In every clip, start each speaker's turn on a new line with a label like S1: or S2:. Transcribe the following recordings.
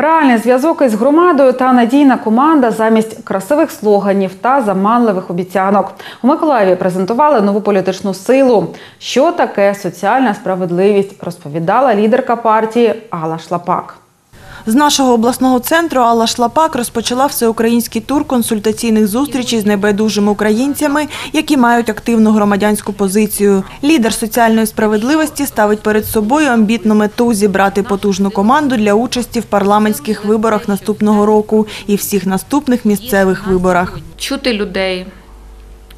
S1: Реальний зв'язок із громадою та надійна команда замість красивих слоганів та заманливих обіцянок. У Миколаєві презентували нову політичну силу. Що таке соціальна справедливість, розповідала лідерка партії Алла Шлапак.
S2: З нашого обласного центру Алла Шлапак розпочала всеукраїнський тур консультаційних зустрічей з небайдужими українцями, які мають активну громадянську позицію. Лідер соціальної справедливості ставить перед собою амбітну мету зібрати потужну команду для участі в парламентських виборах наступного року і всіх наступних місцевих виборах.
S3: чути людей,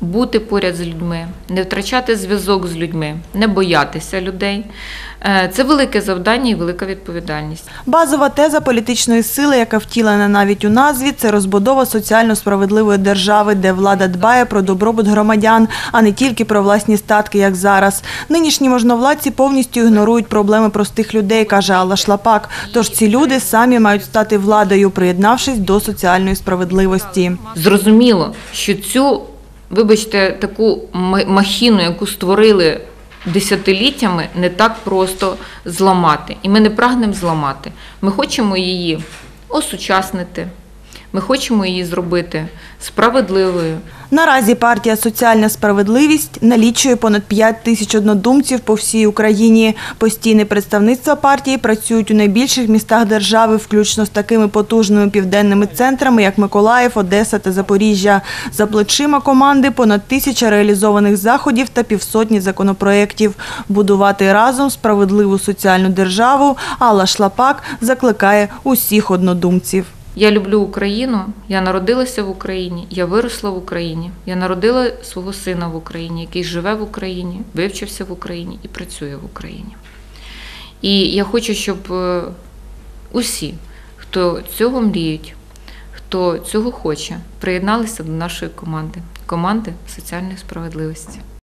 S3: бути поряд з людьми, не втрачати зв'язок з людьми, не боятися людей. Е, Це велике завдання і велика відповідальність.
S2: Базова теза політичної сили, яка втілена навіть у назві, це розбудова соціально справедливої держави, де влада дбає про добробут громадян, а не тільки про власні статки, як зараз. Нинішні можновладці повністю ігнорують проблеми простих людей, каже Алла Шлапак. Тож ці люди самі мають стати владою, приєднавшись до соціальної справедливості.
S3: Зрозуміло, що цю, вибачте, таку махіну, яку створили десятиліттями, не так просто зламати. І ми не прагнемо зламати. Ми хочемо її осучаснити. Ми хочемо її зробити справедливою,
S2: Наразі партія Соціальна справедливість налічує понад 5 тисяч однодумців по всій Україні. Постійне представництва партії працюють у найбільших містах держави, включно з такими потужними південними центрами, як Миколаїв, Одеса та Запоріжжя. За плечима команди понад тисяча реалізованих заходів та півсотні законопроєктів. Будувати разом справедливу соціальну державу Алла Шлапак закликає усіх однодумців.
S3: Я люблю Україну, я народилася в Україні, я виросла в Україні, я народила свого сина в Україні, який живе в Україні, вивчився в Україні і працює в Україні. І я хочу, щоб е, усі, хто цього мріють, хто цього хоче, приєдналися до нашої команди команди соціальної справедливості.